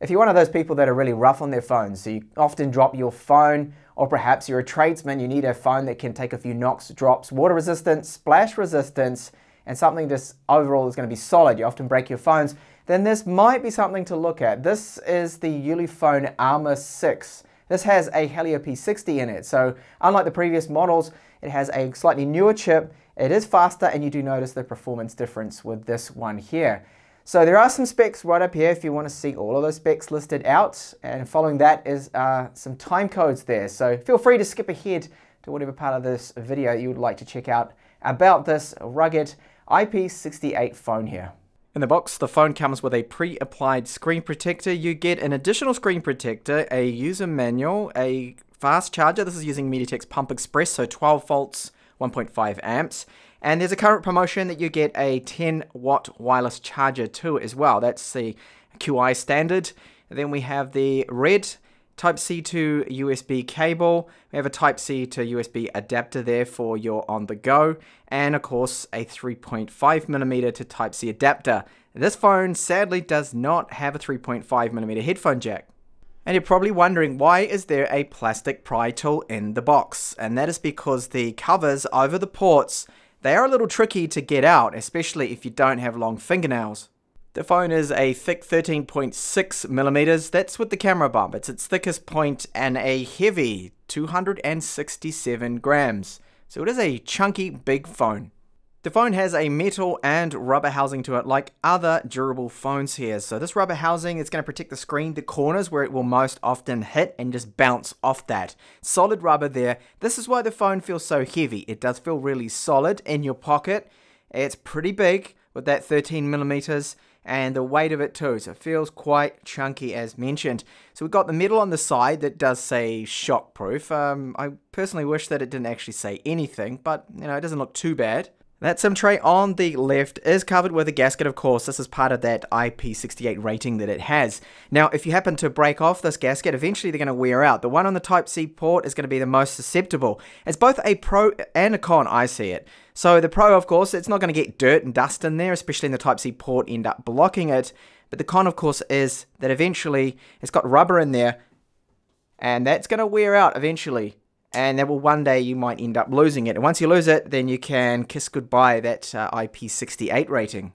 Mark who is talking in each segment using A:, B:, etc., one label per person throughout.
A: If you're one of those people that are really rough on their phones, so you often drop your phone, or perhaps you're a tradesman, you need a phone that can take a few knocks, drops, water resistance, splash resistance, and something that's overall is going to be solid. You often break your phones, then this might be something to look at. This is the Ulefone Armor 6. This has a Helio P60 in it, so unlike the previous models, it has a slightly newer chip, it is faster, and you do notice the performance difference with this one here. So there are some specs right up here if you want to see all of those specs listed out. And following that is uh, some time codes there. So feel free to skip ahead to whatever part of this video you would like to check out about this rugged IP68 phone here.
B: In the box, the phone comes with a pre-applied screen protector. You get an additional screen protector, a user manual, a fast charger. This is using MediaTek's Pump Express, so 12 volts, 1.5 amps. And there's a current promotion that you get a 10 watt wireless charger too as well. That's the QI standard. And then we have the red Type C to USB cable. We have a Type C to USB adapter there for your on the go. And of course, a 3.5 millimeter to Type C adapter. This phone sadly does not have a 3.5 millimeter headphone jack. And you're probably wondering why is there a plastic pry tool in the box? And that is because the covers over the ports they are a little tricky to get out, especially if you don't have long fingernails. The phone is a thick 13.6 millimeters. That's with the camera bump. It's its thickest point and a heavy 267 grams. So it is a chunky big phone. The phone has a metal and rubber housing to it like other durable phones here. So this rubber housing is going to protect the screen, the corners where it will most often hit and just bounce off that. Solid rubber there. This is why the phone feels so heavy. It does feel really solid in your pocket. It's pretty big with that 13 millimeters and the weight of it too. So it feels quite chunky as mentioned. So we've got the metal on the side that does say shockproof. Um, I personally wish that it didn't actually say anything, but you know, it doesn't look too bad. That SIM tray on the left is covered with a gasket, of course. This is part of that IP68 rating that it has. Now, if you happen to break off this gasket, eventually they're going to wear out. The one on the Type-C port is going to be the most susceptible. It's both a pro and a con, I see it. So the pro, of course, it's not going to get dirt and dust in there, especially in the Type-C port, end up blocking it. But the con, of course, is that eventually it's got rubber in there, and that's going to wear out eventually and then will one day you might end up losing it. And once you lose it, then you can kiss goodbye that uh, IP68 rating.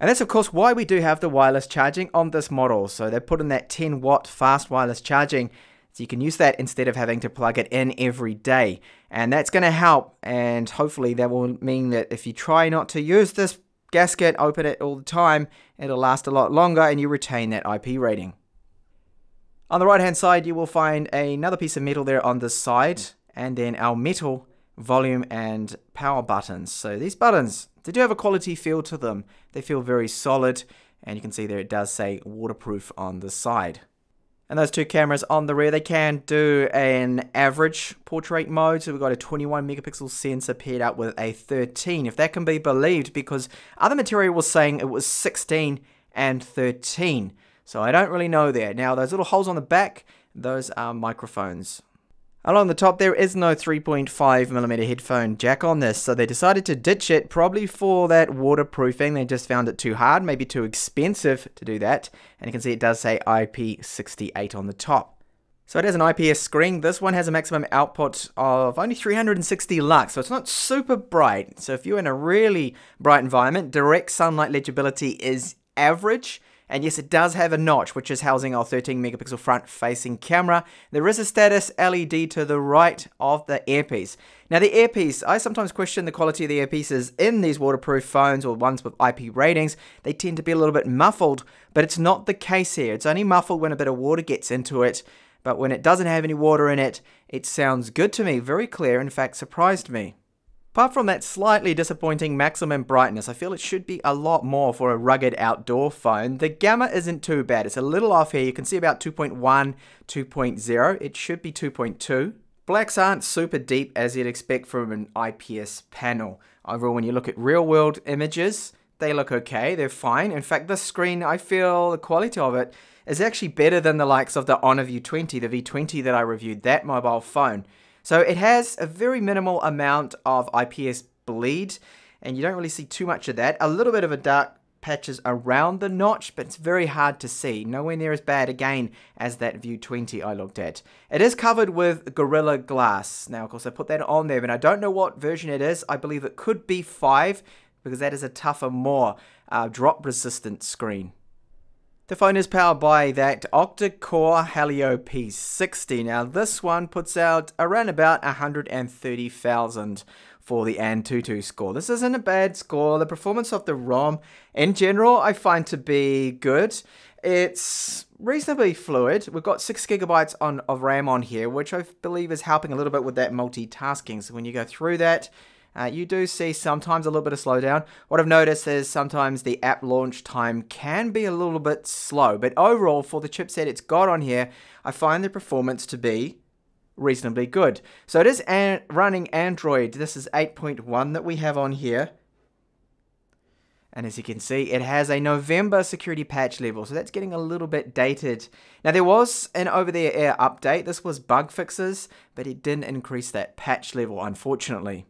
B: And that's of course why we do have the wireless charging on this model. So they put in that 10 watt fast wireless charging so you can use that instead of having to plug it in every day. And that's going to help and hopefully that will mean that if you try not to use this gasket, open it all the time, it'll last a lot longer and you retain that IP rating. On the right hand side, you will find another piece of metal there on the side, and then our metal volume and power buttons. So these buttons, they do have a quality feel to them. They feel very solid, and you can see there it does say waterproof on the side. And those two cameras on the rear, they can do an average portrait mode. So we've got a 21 megapixel sensor paired up with a 13, if that can be believed, because other material was saying it was 16 and 13. So I don't really know there. Now those little holes on the back, those are microphones. Along the top there is no 3.5mm headphone jack on this, so they decided to ditch it probably for that waterproofing. They just found it too hard, maybe too expensive to do that. And you can see it does say IP68 on the top. So it has an IPS screen. This one has a maximum output of only 360 lux, so it's not super bright. So if you're in a really bright environment, direct sunlight legibility is average. And yes, it does have a notch, which is housing our 13 megapixel front facing camera. There is a status LED to the right of the earpiece. Now the earpiece, I sometimes question the quality of the earpieces in these waterproof phones or ones with IP ratings. They tend to be a little bit muffled, but it's not the case here. It's only muffled when a bit of water gets into it. But when it doesn't have any water in it, it sounds good to me, very clear, in fact surprised me. Apart from that slightly disappointing maximum brightness, I feel it should be a lot more for a rugged outdoor phone. The gamma isn't too bad. It's a little off here. You can see about 2.1, 2.0. It should be 2.2. Blacks aren't super deep as you'd expect from an IPS panel. Overall, when you look at real world images, they look okay, they're fine. In fact, the screen, I feel the quality of it is actually better than the likes of the Honor View 20, the V20 that I reviewed, that mobile phone. So it has a very minimal amount of IPS bleed, and you don't really see too much of that. A little bit of a dark patches around the notch, but it's very hard to see. Nowhere near as bad, again, as that View 20 I looked at. It is covered with Gorilla Glass. Now, of course, I put that on there, but I don't know what version it is. I believe it could be 5, because that is a tougher, more uh, drop-resistant screen. The phone is powered by that octa-core Helio P60. Now, this one puts out around about 130,000 for the Antutu score. This isn't a bad score. The performance of the ROM in general I find to be good. It's reasonably fluid. We've got 6 gigabytes on, of RAM on here, which I believe is helping a little bit with that multitasking. So when you go through that, uh, you do see sometimes a little bit of slowdown. What I've noticed is sometimes the app launch time can be a little bit slow, but overall for the chipset it's got on here, I find the performance to be reasonably good. So it is an running Android. This is 8.1 that we have on here. And as you can see, it has a November security patch level, so that's getting a little bit dated. Now, there was an over-the-air update. This was bug fixes, but it didn't increase that patch level, unfortunately.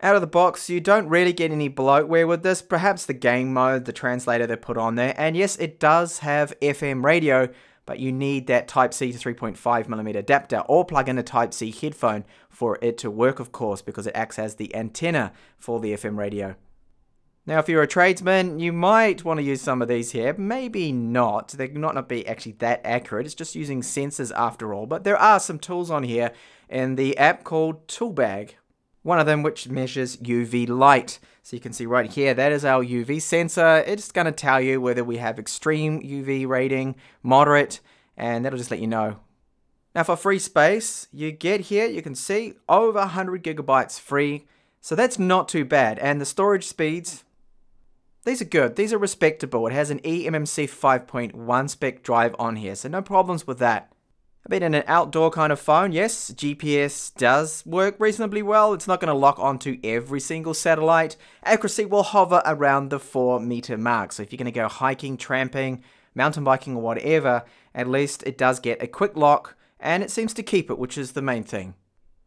B: Out of the box, you don't really get any bloatware with this, perhaps the game mode, the translator they put on there, and yes, it does have FM radio, but you need that Type-C to 3.5mm adapter or plug in a Type-C headphone for it to work, of course, because it acts as the antenna for the FM radio. Now, if you're a tradesman, you might want to use some of these here. Maybe not. They might not be actually that accurate. It's just using sensors after all. But there are some tools on here in the app called Toolbag. One of them which measures UV light. So you can see right here, that is our UV sensor. It's going to tell you whether we have extreme UV rating, moderate, and that'll just let you know. Now for free space, you get here, you can see over 100 gigabytes free. So that's not too bad. And the storage speeds, these are good. These are respectable. It has an eMMC 5.1 spec drive on here, so no problems with that. I've been in an outdoor kind of phone, yes, GPS does work reasonably well. It's not going to lock onto every single satellite. Accuracy will hover around the 4 meter mark. So if you're going to go hiking, tramping, mountain biking or whatever, at least it does get a quick lock and it seems to keep it, which is the main thing.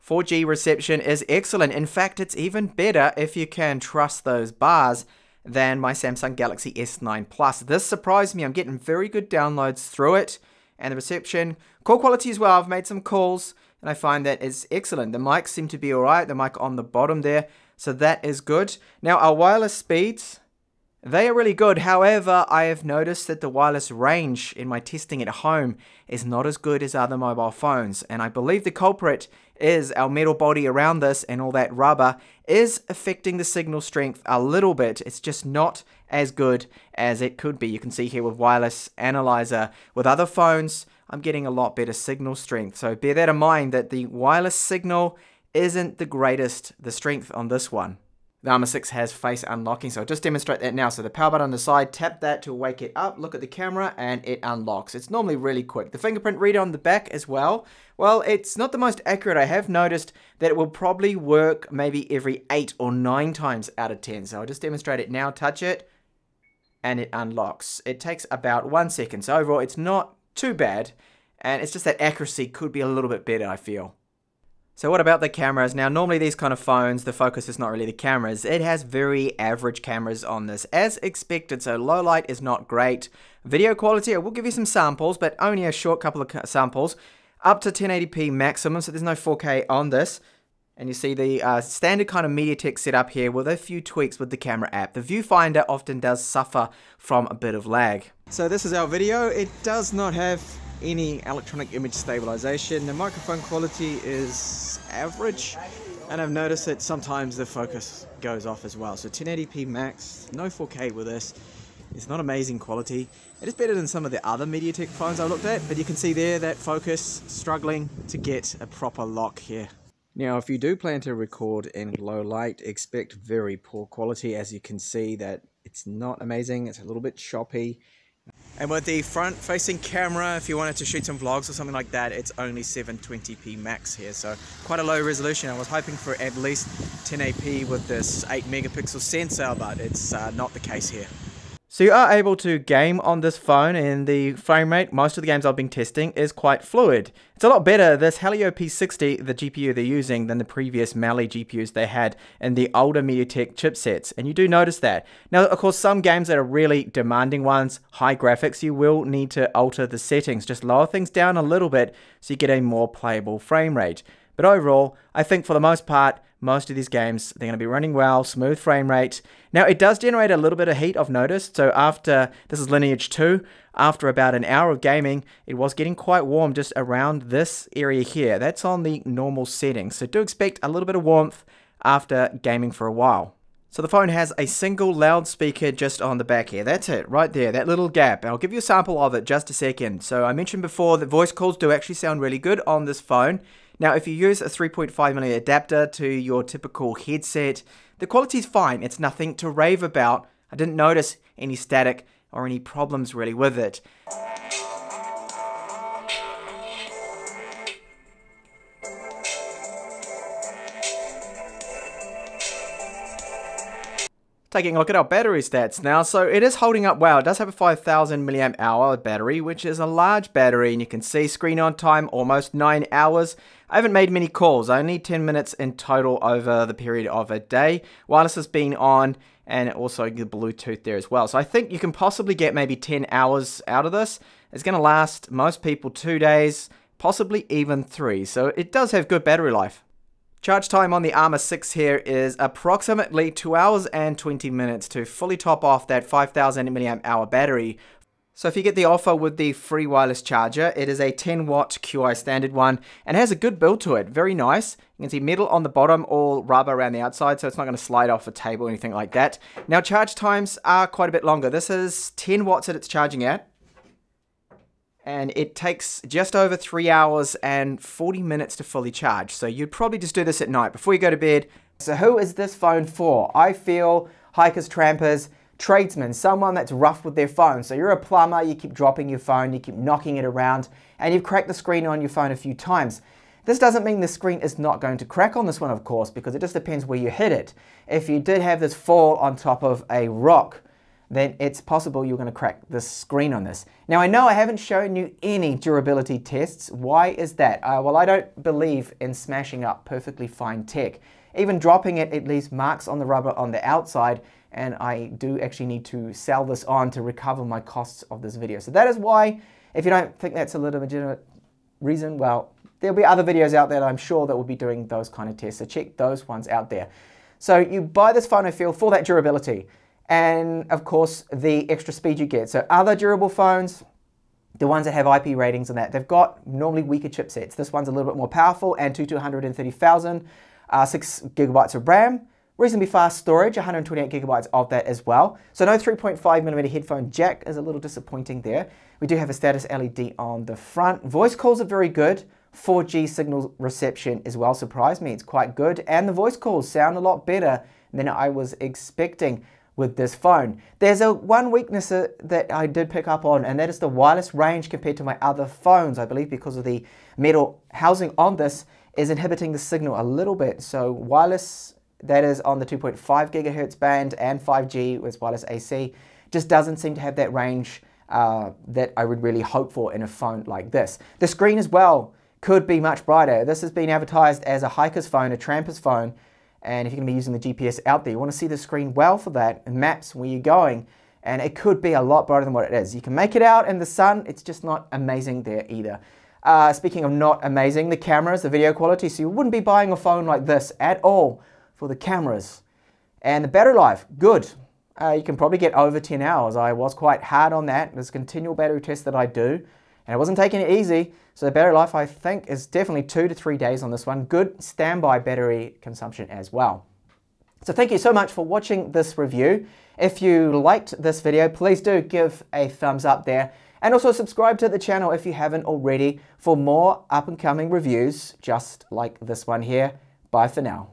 B: 4G reception is excellent. In fact, it's even better if you can trust those bars than my Samsung Galaxy S9 Plus. This surprised me. I'm getting very good downloads through it and the reception. Call quality as well, I've made some calls and I find that is excellent. The mics seem to be alright, the mic on the bottom there, so that is good. Now our wireless speeds, they are really good. However, I have noticed that the wireless range in my testing at home is not as good as other mobile phones. And I believe the culprit is our metal body around this and all that rubber is affecting the signal strength a little bit. It's just not as good as it could be. You can see here with wireless analyzer. With other phones, I'm getting a lot better signal strength. So bear that in mind that the wireless signal isn't the greatest, the strength on this one. The Armor 6 has face unlocking, so I'll just demonstrate that now. So the power button on the side, tap that to wake it up, look at the camera, and it unlocks. It's normally really quick. The fingerprint reader on the back as well, well, it's not the most accurate. I have noticed that it will probably work maybe every 8 or 9 times out of 10. So I'll just demonstrate it now, touch it, and it unlocks. It takes about 1 second, so overall it's not too bad, and it's just that accuracy could be a little bit better, I feel. So what about the cameras? Now normally these kind of phones, the focus is not really the cameras. It has very average cameras on this, as expected, so low light is not great. Video quality, I will give you some samples, but only a short couple of samples. Up to 1080p maximum, so there's no 4K on this. And you see the uh, standard kind of MediaTek setup here with a few tweaks with the camera app. The viewfinder often does suffer from a bit of lag. So this is our video. It does not have any electronic image stabilization. The microphone quality is average and I've noticed that sometimes the focus goes off as well. So 1080p max, no 4K with this. It's not amazing quality. It is better than some of the other MediaTek phones I looked at, but you can see there that focus struggling to get a proper lock here. Now, if you do plan to record in low light, expect very poor quality. As you can see that it's not amazing. It's a little bit choppy. And with the front facing camera, if you wanted to shoot some vlogs or something like that, it's only 720p max here. So quite a low resolution. I was hoping for at least 1080p with this 8 megapixel sensor, but it's uh, not the case here. So you are able to game on this phone and the frame rate, most of the games I've been testing, is quite fluid. It's a lot better, this Helio P60, the GPU they're using, than the previous Mali GPUs they had in the older MediaTek chipsets, and you do notice that. Now, of course, some games that are really demanding ones, high graphics, you will need to alter the settings, just lower things down a little bit so you get a more playable frame rate. But overall, I think for the most part, most of these games, they're going to be running well, smooth frame rate. Now, it does generate a little bit of heat, I've noticed. So after, this is Lineage 2, after about an hour of gaming, it was getting quite warm just around this area here. That's on the normal settings. So do expect a little bit of warmth after gaming for a while. So the phone has a single loudspeaker just on the back here. That's it, right there, that little gap. I'll give you a sample of it just a second. So I mentioned before that voice calls do actually sound really good on this phone. Now, if you use a 3.5mm adapter to your typical headset, the quality is fine. It's nothing to rave about. I didn't notice any static or any problems really with it. Taking a look at our battery stats now, so it is holding up well. It does have a 5000 milliamp hour battery, which is a large battery, and you can see screen on time almost 9 hours. I haven't made many calls, only 10 minutes in total over the period of a day. Wireless has been on, and also the Bluetooth there as well. So I think you can possibly get maybe 10 hours out of this. It's going to last most people two days, possibly even three. So it does have good battery life. Charge time on the Armor 6 here is approximately 2 hours and 20 minutes to fully top off that 5000 mAh battery. So if you get the offer with the free wireless charger, it is a 10 watt QI standard one and has a good build to it, very nice. You can see metal on the bottom, all rubber around the outside, so it's not going to slide off a table or anything like that. Now charge times are quite a bit longer. This is 10 watts that it's charging at and it takes just over three hours and 40 minutes to fully charge. So you'd probably just do this at night before you go to bed. So who is this phone for? I feel hikers, trampers, tradesmen, someone that's rough with their phone. So you're a plumber, you keep dropping your phone, you keep knocking it around, and you've cracked the screen on your phone a few times. This doesn't mean the screen is not going to crack on this one, of course, because it just depends where you hit it. If you did have this fall on top of a rock, then it's possible you're going to crack the screen on this. Now I know I haven't shown you any durability tests. Why is that? Uh, well, I don't believe in smashing up perfectly fine tech. Even dropping it, it leaves marks on the rubber on the outside and I do actually need to sell this on to recover my costs of this video. So that is why, if you don't think that's a little legitimate reason, well, there'll be other videos out there that I'm sure that will be doing those kind of tests. So check those ones out there. So you buy this I feel, for that durability and of course the extra speed you get. So other durable phones, the ones that have IP ratings and that, they've got normally weaker chipsets. This one's a little bit more powerful and 2 to 130,000, uh, 6 gigabytes of RAM, reasonably fast storage, 128 gigabytes of that as well. So no 3.5 millimeter headphone jack is a little disappointing there. We do have a status LED on the front. Voice calls are very good. 4G signal reception as well surprised me. It's quite good. And the voice calls sound a lot better than I was expecting with this phone. There's a one weakness that I did pick up on and that is the wireless range compared to my other phones. I believe because of the metal housing on this is inhibiting the signal a little bit. So wireless that is on the 2.5 gigahertz band and 5G with wireless AC just doesn't seem to have that range uh, that I would really hope for in a phone like this. The screen as well could be much brighter. This has been advertised as a hiker's phone, a tramper's phone, and if you're going to be using the GPS out there, you want to see the screen well for that and maps where you're going. And it could be a lot brighter than what it is. You can make it out in the sun, it's just not amazing there either. Uh, speaking of not amazing, the cameras, the video quality, so you wouldn't be buying a phone like this at all for the cameras. And the battery life, good. Uh, you can probably get over 10 hours. I was quite hard on that. There's continual battery test that I do. And I wasn't taking it easy, so the battery life I think is definitely two to three days on this one. Good standby battery consumption as well. So thank you so much for watching this review. If you liked this video, please do give a thumbs up there. And also subscribe to the channel if you haven't already for more up and coming reviews just like this one here. Bye for now.